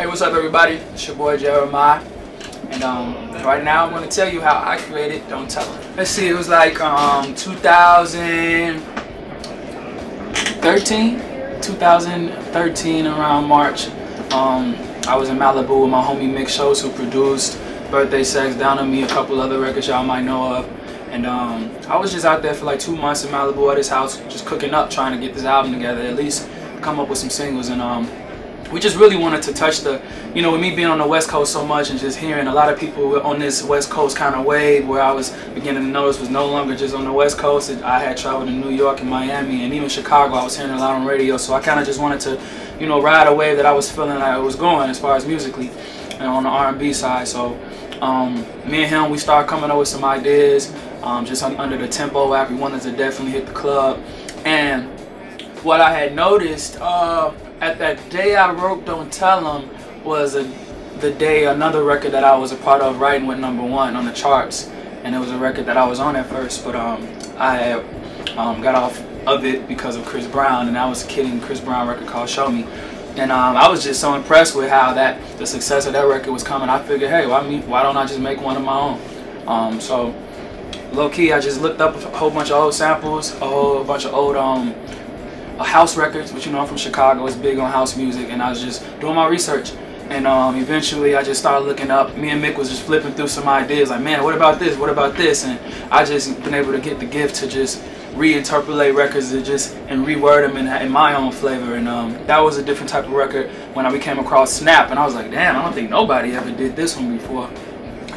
Hey, what's up, everybody? It's your boy Jeremih, and um, right now I'm going to tell you how I created Don't Tell 'Em. Let's see, it was like um, 2013, 2013 around March. Um, I was in Malibu with my homie Mick Schultz, who produced Birthday Sex, Down on Me, a couple other records y'all might know of. And um, I was just out there for like two months in Malibu at his house, just cooking up, trying to get this album together, at least come up with some singles. And um, we just really wanted to touch the, you know, with me being on the West Coast so much and just hearing a lot of people on this West Coast kind of wave where I was beginning to notice was no longer just on the West Coast. I had traveled to New York and Miami and even Chicago. I was hearing a lot on radio. So I kind of just wanted to, you know, ride a wave that I was feeling like it was going as far as musically and on the R&B side. So um, me and him, we started coming up with some ideas um, just under the Tempo app. We wanted to definitely hit the club. And what I had noticed, uh, at that day I wrote Don't Tell Them was a, the day another record that I was a part of writing with number one on the charts. And it was a record that I was on at first, but um, I um, got off of it because of Chris Brown, and I was Kid Ink Chris Brown record called Show Me. And um, I was just so impressed with how that the success of that record was coming. I figured, hey, why, me, why don't I just make one of my own? Um, so low key, I just looked up a whole bunch of old samples, a whole bunch of old um, house records, which you know I'm from Chicago, it's big on house music, and I was just doing my research. And um, eventually I just started looking up, me and Mick was just flipping through some ideas, like, man, what about this, what about this? And I just been able to get the gift to just reinterpolate records and just and reword them in, in my own flavor. And um, that was a different type of record when I came across Snap, and I was like, damn, I don't think nobody ever did this one before.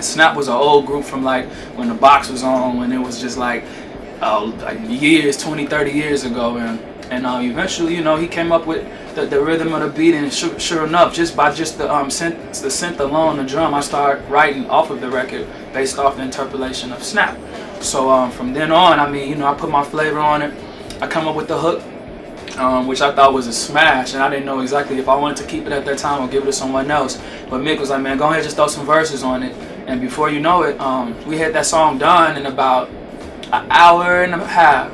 Snap was an old group from like when the box was on, when it was just like, uh, like years, 20, 30 years ago. And and uh, eventually, you know, he came up with the, the rhythm of the beat, and sure, sure, enough, just by just the um synth, the synth alone, the drum, I started writing off of the record based off the interpolation of Snap. So um, from then on, I mean, you know, I put my flavor on it. I come up with the hook, um, which I thought was a smash, and I didn't know exactly if I wanted to keep it at that time or give it to someone else. But Mick was like, man, go ahead, just throw some verses on it. And before you know it, um, we had that song done in about an hour and a half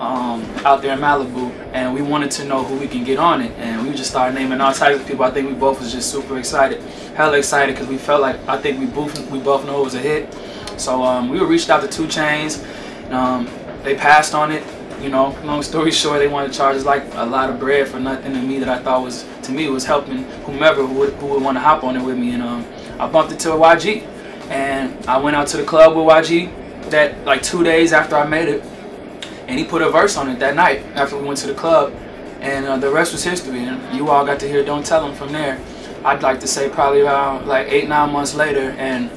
um, out there in Malibu, and we wanted to know who we can get on it, and we just started naming all types of people. I think we both was just super excited, hella excited, because we felt like I think we both we both know it was a hit. So um, we reached out to 2 Chainz. Um, they passed on it. You know, long story short, they wanted to charge us like a lot of bread for nothing to me that I thought was to me was helping whomever who would, who would want to hop on it with me. And um, I bumped into a YG, and I went out to the club with YG that like two days after I made it and he put a verse on it that night after we went to the club. And uh, the rest was history. And you all got to hear Don't Tell 'Em from there. I'd like to say probably around like eight nine months later. And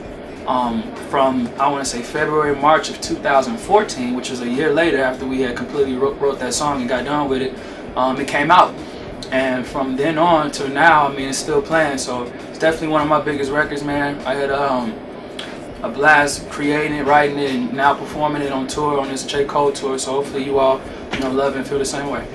um, from i want to say february march of 2014 which was a year later after we had completely wrote, wrote that song and got done with it um, it came out. And from then on to now i mean it's still playing. So it's definitely one of my biggest records man. I had um a blast creating it, writing it, and now performing it on tour on this J. Cole tour. So hopefully you all, you know, love and feel the same way.